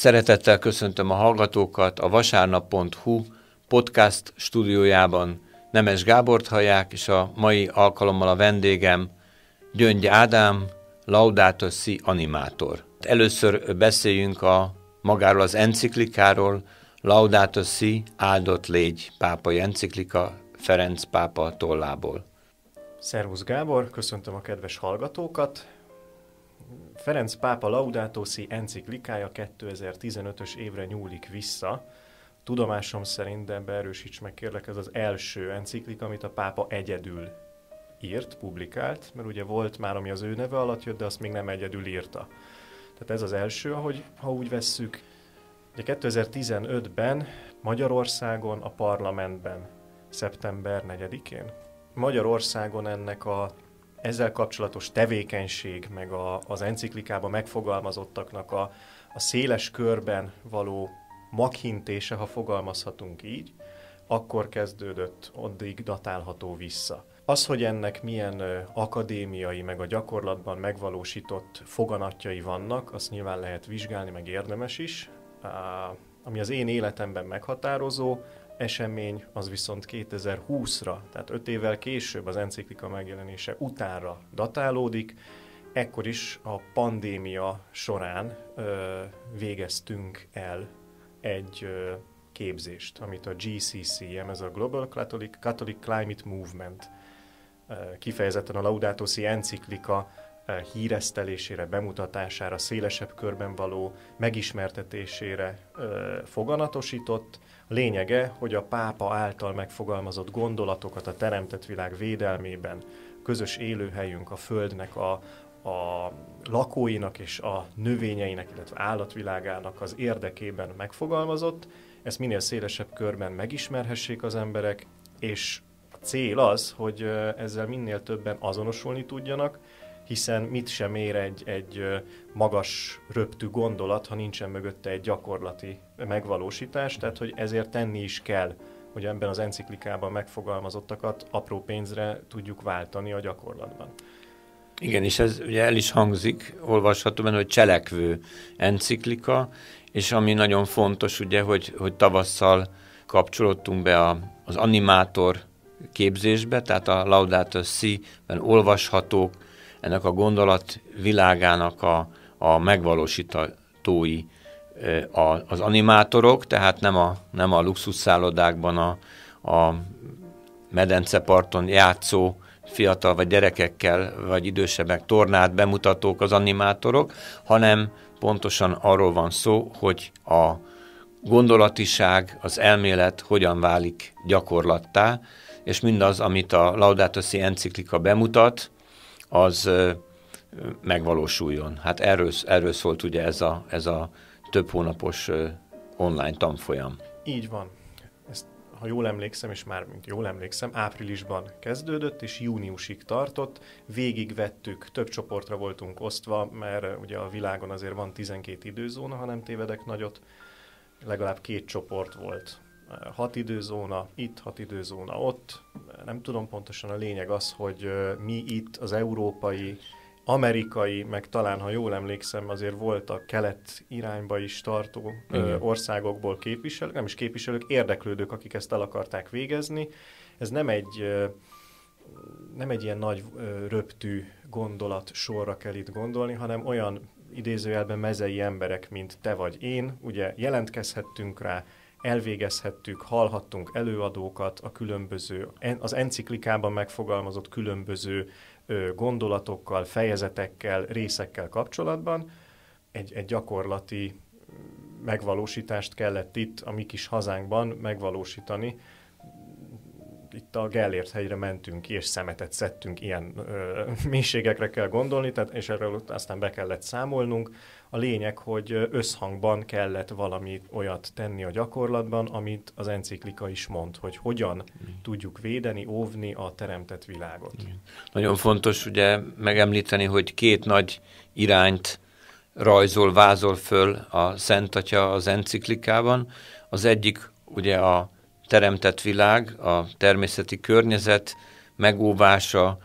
Szeretettel köszöntöm a hallgatókat a vasárnap.hu podcast stúdiójában. Nemes Gábort hallják, és a mai alkalommal a vendégem Gyöngy Ádám, Laudato Si animátor. Először beszéljünk a magáról az enciklikáról, Laudato Si, áldott légy pápai enciklika Ferenc pápa tollából. Szervusz Gábor, köszöntöm a kedves hallgatókat. Ferenc pápa Laudato enciklikája 2015-ös évre nyúlik vissza. Tudomásom szerint, de beerősíts meg kérlek, ez az első enciklika, amit a pápa egyedül írt, publikált, mert ugye volt már, ami az ő neve alatt jött, de azt még nem egyedül írta. Tehát ez az első, ahogy, ha úgy vesszük. Ugye 2015-ben Magyarországon, a parlamentben, szeptember 4-én, Magyarországon ennek a ezzel kapcsolatos tevékenység, meg a, az enciklikában megfogalmazottaknak a, a széles körben való maghintése, ha fogalmazhatunk így, akkor kezdődött, addig datálható vissza. Az, hogy ennek milyen akadémiai, meg a gyakorlatban megvalósított foganatjai vannak, azt nyilván lehet vizsgálni, meg érdemes is. Ami az én életemben meghatározó, esemény az viszont 2020-ra, tehát 5 évvel később az enciklika megjelenése utánra datálódik, ekkor is a pandémia során ö, végeztünk el egy ö, képzést, amit a GCCM, ez a Global Catholic, Catholic Climate Movement, ö, kifejezetten a Laudato Si enciklika híresztelésére, bemutatására, szélesebb körben való megismertetésére foganatosított, Lényege, hogy a pápa által megfogalmazott gondolatokat a teremtett világ védelmében, közös élőhelyünk, a Földnek a, a lakóinak és a növényeinek, illetve állatvilágának az érdekében megfogalmazott, ezt minél szélesebb körben megismerhessék az emberek, és a cél az, hogy ezzel minél többen azonosulni tudjanak, hiszen mit sem ér egy, egy magas röptű gondolat, ha nincsen mögötte egy gyakorlati megvalósítás, tehát hogy ezért tenni is kell, hogy ebben az enciklikában megfogalmazottakat apró pénzre tudjuk váltani a gyakorlatban. Igen, és ez ugye el is hangzik, olvasható benne, hogy cselekvő enciklika, és ami nagyon fontos, ugye, hogy, hogy tavasszal kapcsolódtunk be a, az animátor képzésbe, tehát a Laudato Si-ben olvashatók, ennek a gondolat világának a, a megvalósítói a, az animátorok, tehát nem a, nem a luxusszállodákban a, a medenceparton játszó fiatal vagy gyerekekkel, vagy idősebbek tornát bemutatók az animátorok, hanem pontosan arról van szó, hogy a gondolatiság, az elmélet hogyan válik gyakorlattá, és mindaz, amit a Laudato Si enciklika bemutat, az megvalósuljon. Hát erről, erről szólt ugye ez a, ez a több hónapos online tanfolyam. Így van. Ezt, ha jól emlékszem, és már mint jól emlékszem, áprilisban kezdődött, és júniusig tartott. Végigvettük, több csoportra voltunk osztva, mert ugye a világon azért van 12 időzóna, ha nem tévedek nagyot. Legalább két csoport volt hat időzóna itt, hat időzóna ott. Nem tudom pontosan a lényeg az, hogy mi itt az európai, amerikai, meg talán, ha jól emlékszem, azért volt a kelet irányba is tartó Igen. országokból képviselők, nem is képviselők, érdeklődők, akik ezt el akarták végezni. Ez nem egy nem egy ilyen nagy röptű gondolat sorra kell itt gondolni, hanem olyan idézőjelben mezei emberek, mint te vagy én, ugye jelentkezhettünk rá, elvégezhettük, hallhattunk előadókat a különböző, az enciklikában megfogalmazott különböző gondolatokkal, fejezetekkel, részekkel kapcsolatban. Egy, egy gyakorlati megvalósítást kellett itt a mi kis hazánkban megvalósítani. Itt a Gellért hegyre mentünk és szemetet szedtünk, ilyen ö, mélységekre kell gondolni, tehát, és erről aztán be kellett számolnunk a lényeg, hogy összhangban kellett valami olyat tenni a gyakorlatban, amit az enciklika is mond, hogy hogyan mm. tudjuk védeni, óvni a teremtett világot. Mm. Nagyon fontos ugye megemlíteni, hogy két nagy irányt rajzol, vázol föl a Szent Atya az enciklikában. Az egyik ugye a teremtett világ, a természeti környezet megóvása,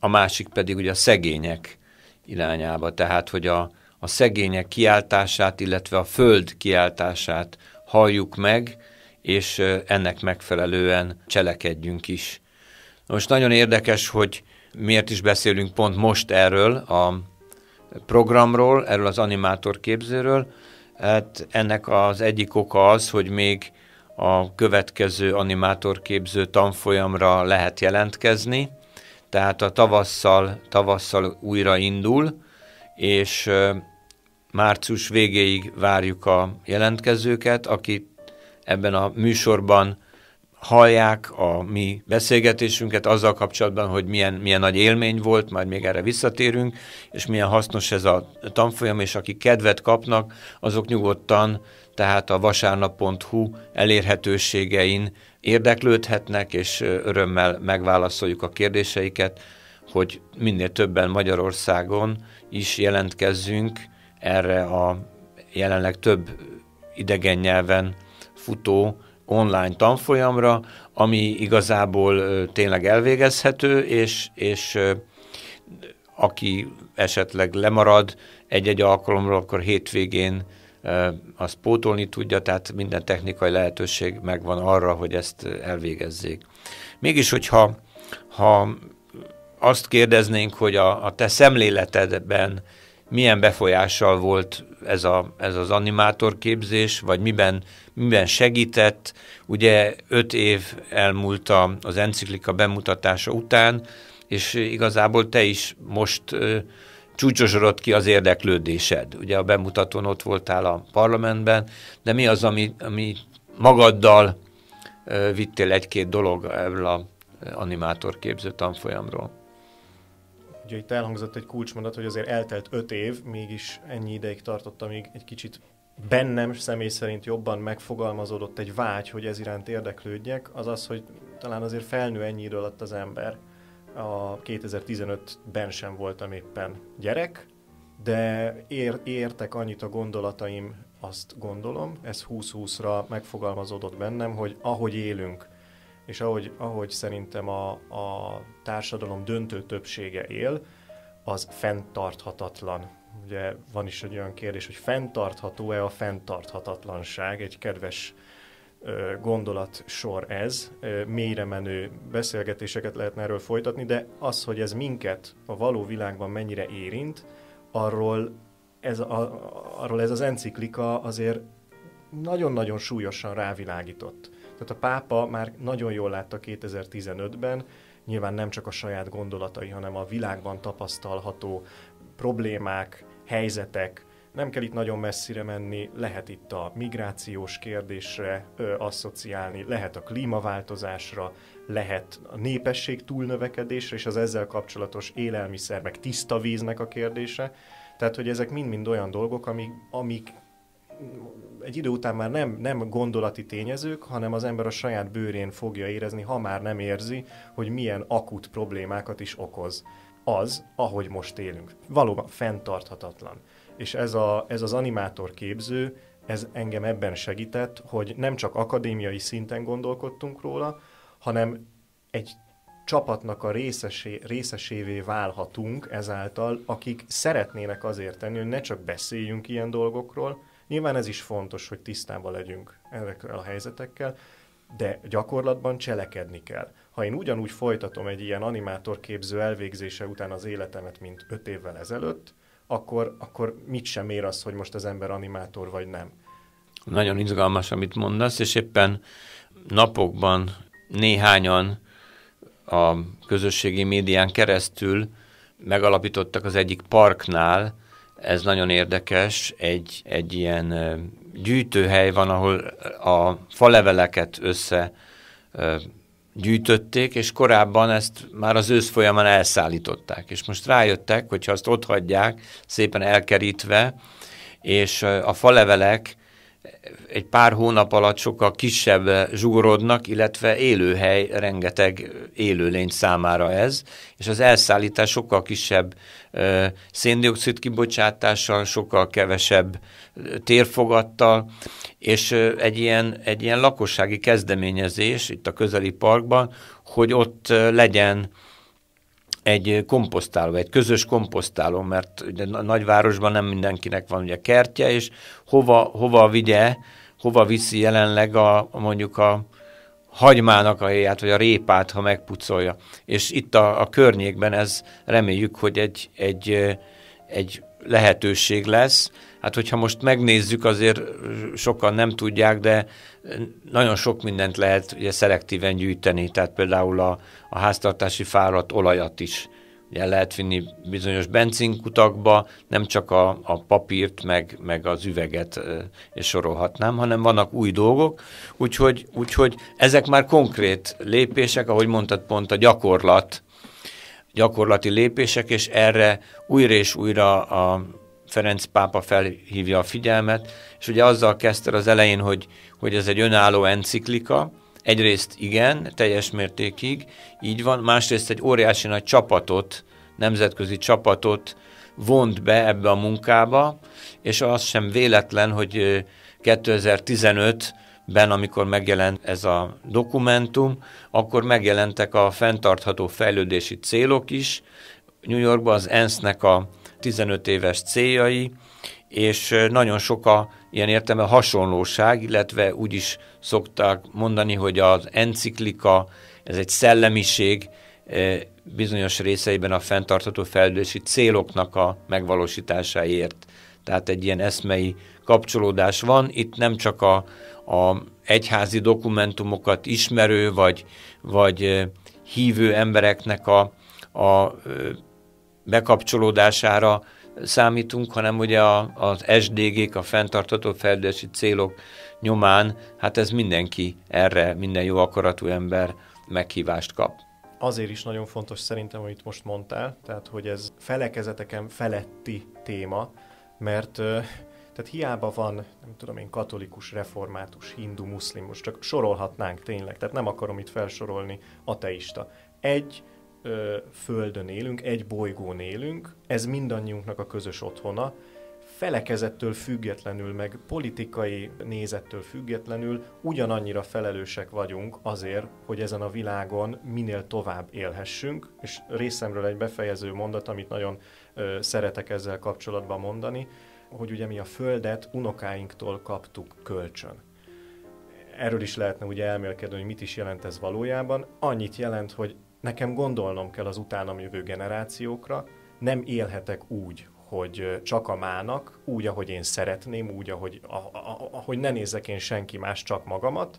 a másik pedig ugye a szegények irányába. Tehát, hogy a, a szegények kiáltását, illetve a föld kiáltását halljuk meg, és ennek megfelelően cselekedjünk is. Most nagyon érdekes, hogy miért is beszélünk pont most erről a programról, erről az animátor képzőről. Hát ennek az egyik oka az, hogy még a következő animátorképző tanfolyamra lehet jelentkezni, tehát a tavasszal, tavasszal újra indul, és március végéig várjuk a jelentkezőket, akik ebben a műsorban hallják a mi beszélgetésünket azzal kapcsolatban, hogy milyen, milyen nagy élmény volt, majd még erre visszatérünk, és milyen hasznos ez a tanfolyam, és akik kedvet kapnak, azok nyugodtan, tehát a vasárnap.hu elérhetőségein érdeklődhetnek, és örömmel megválaszoljuk a kérdéseiket, hogy minél többen Magyarországon is jelentkezzünk erre a jelenleg több idegen nyelven futó online tanfolyamra, ami igazából tényleg elvégezhető, és, és aki esetleg lemarad egy-egy alkalomról, akkor hétvégén azt pótolni tudja, tehát minden technikai lehetőség megvan arra, hogy ezt elvégezzék. Mégis, hogyha ha azt kérdeznénk, hogy a, a te szemléletedben milyen befolyással volt ez, a, ez az animátorképzés, vagy miben, miben segített. Ugye öt év elmúlt az enciklika bemutatása után, és igazából te is most csúcsosodott ki az érdeklődésed. Ugye a bemutatón ott voltál a parlamentben, de mi az, ami, ami magaddal vittél egy-két dolog ebből a animátorképző tanfolyamról? Ugye itt elhangzott egy kulcsmondat, hogy azért eltelt öt év, mégis ennyi ideig tartott, amíg egy kicsit bennem személy szerint jobban megfogalmazódott egy vágy, hogy ez iránt érdeklődjek, az az, hogy talán azért felnő ennyi idő alatt az ember. A 2015-ben sem voltam éppen gyerek, de ér, értek annyit a gondolataim, azt gondolom, ez 2020-ra megfogalmazódott bennem, hogy ahogy élünk, és ahogy, ahogy szerintem a, a társadalom döntő többsége él, az fenntarthatatlan. Ugye van is egy olyan kérdés, hogy fenntartható-e a fenntarthatatlanság, egy kedves gondolatsor ez, mélyre menő beszélgetéseket lehetne erről folytatni, de az, hogy ez minket a való világban mennyire érint, arról ez, a, arról ez az enciklika azért nagyon-nagyon súlyosan rávilágított. Tehát a pápa már nagyon jól látta 2015-ben, nyilván nem csak a saját gondolatai, hanem a világban tapasztalható problémák, helyzetek, nem kell itt nagyon messzire menni, lehet itt a migrációs kérdésre ö, asszociálni, lehet a klímaváltozásra, lehet a népesség túlnövekedésre, és az ezzel kapcsolatos élelmiszer, meg tiszta víznek a kérdése. Tehát, hogy ezek mind-mind olyan dolgok, amik, amik egy idő után már nem, nem gondolati tényezők, hanem az ember a saját bőrén fogja érezni, ha már nem érzi, hogy milyen akut problémákat is okoz. Az, ahogy most élünk. Valóban fenntarthatatlan. És ez, a, ez az animátor képző, ez engem ebben segített, hogy nem csak akadémiai szinten gondolkodtunk róla, hanem egy csapatnak a részesé, részesévé válhatunk ezáltal, akik szeretnének azért tenni, hogy ne csak beszéljünk ilyen dolgokról, Nyilván ez is fontos, hogy tisztában legyünk ezekkel a helyzetekkel, de gyakorlatban cselekedni kell. Ha én ugyanúgy folytatom egy ilyen animátorképző elvégzése után az életemet, mint öt évvel ezelőtt, akkor, akkor mit sem ér az, hogy most az ember animátor vagy nem. Nagyon izgalmas, amit mondasz, és éppen napokban néhányan a közösségi médián keresztül megalapítottak az egyik parknál ez nagyon érdekes, egy, egy ilyen gyűjtőhely van, ahol a faleveleket össze gyűjtötték, és korábban ezt már az ősz folyamán elszállították. És most rájöttek, hogyha azt ott hagyják, szépen elkerítve, és a falevelek egy pár hónap alatt sokkal kisebb zsúrodnak, illetve élőhely rengeteg élőlény számára ez, és az elszállítás sokkal kisebb széndiokszid kibocsátással, sokkal kevesebb térfogattal, és egy ilyen, egy ilyen lakossági kezdeményezés itt a közeli parkban, hogy ott legyen egy komposztáló, egy közös komposztáló, mert ugye nagyvárosban nem mindenkinek van ugye kertje, és hova, hova vigye, hova viszi jelenleg a, mondjuk a hagymának a helyét, vagy a répát, ha megpucolja. És itt a, a környékben ez reméljük, hogy egy, egy, egy lehetőség lesz. Hát hogyha most megnézzük, azért sokan nem tudják, de nagyon sok mindent lehet ugye szelektíven gyűjteni, tehát például a, a háztartási fáradt olajat is ugye lehet vinni bizonyos benzinkutakba, nem csak a, a papírt, meg, meg az üveget és sorolhatnám, hanem vannak új dolgok, úgyhogy, úgyhogy ezek már konkrét lépések, ahogy mondtad pont a gyakorlat, gyakorlati lépések, és erre újra és újra a Ferenc pápa felhívja a figyelmet, és ugye azzal kezdte az elején, hogy, hogy ez egy önálló enciklika, egyrészt igen, teljes mértékig, így van, másrészt egy óriási nagy csapatot, nemzetközi csapatot vont be ebbe a munkába, és az sem véletlen, hogy 2015-ben, amikor megjelent ez a dokumentum, akkor megjelentek a fenntartható fejlődési célok is, New Yorkban az ENSZ-nek a 15 éves céljai, és nagyon sok a ilyen értelme hasonlóság, illetve úgy is szokták mondani, hogy az enciklika, ez egy szellemiség, bizonyos részeiben a fenntartható fejlődési céloknak a megvalósításáért. Tehát egy ilyen eszmei kapcsolódás van. Itt nem csak a, a egyházi dokumentumokat ismerő vagy, vagy hívő embereknek a, a bekapcsolódására számítunk, hanem ugye a, az SDG-k, a fenntartató fejlődési célok nyomán, hát ez mindenki erre, minden jó akaratú ember meghívást kap. Azért is nagyon fontos szerintem, amit most mondtál, tehát hogy ez felekezeteken feletti téma, mert tehát hiába van, nem tudom én, katolikus, református, hindu, muszlim, most csak sorolhatnánk tényleg, tehát nem akarom itt felsorolni ateista. Egy ö, földön élünk, egy bolygón élünk, ez mindannyiunknak a közös otthona, felekezettől függetlenül, meg politikai nézettől függetlenül ugyanannyira felelősek vagyunk azért, hogy ezen a világon minél tovább élhessünk, és részemről egy befejező mondat, amit nagyon ö, szeretek ezzel kapcsolatban mondani, hogy ugye mi a Földet unokáinktól kaptuk kölcsön. Erről is lehetne ugye elmélkedni, hogy mit is jelent ez valójában. Annyit jelent, hogy nekem gondolnom kell az utánam jövő generációkra, nem élhetek úgy, hogy csak a mának, úgy, ahogy én szeretném, úgy, ahogy, a, a, ahogy ne nézzek én senki más, csak magamat,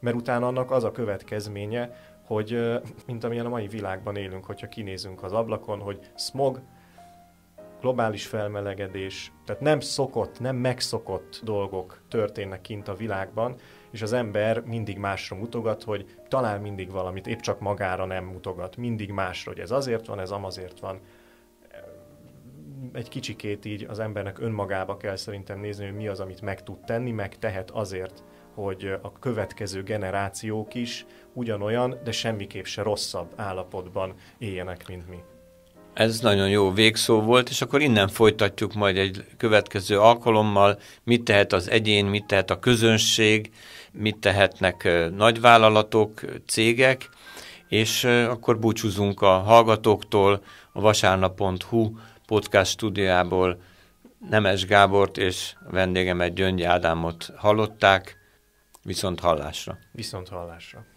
mert utána annak az a következménye, hogy mint amilyen a mai világban élünk, hogyha kinézünk az ablakon, hogy smog, globális felmelegedés, tehát nem szokott, nem megszokott dolgok történnek kint a világban, és az ember mindig másra mutogat, hogy talál mindig valamit, épp csak magára nem mutogat, mindig másra, hogy ez azért van, ez amazért van. Egy kicsikét így az embernek önmagába kell szerintem nézni, hogy mi az, amit meg tud tenni, meg tehet azért, hogy a következő generációk is ugyanolyan, de semmiképp se rosszabb állapotban éljenek, mint mi. Ez nagyon jó végszó volt, és akkor innen folytatjuk majd egy következő alkalommal, mit tehet az egyén, mit tehet a közönség, mit tehetnek nagyvállalatok, cégek, és akkor búcsúzunk a hallgatóktól, a vasárnap.hu podcast stúdiából Nemes Gábort és vendégemet Gyöngy Ádámot hallották, viszont hallásra. Viszont hallásra.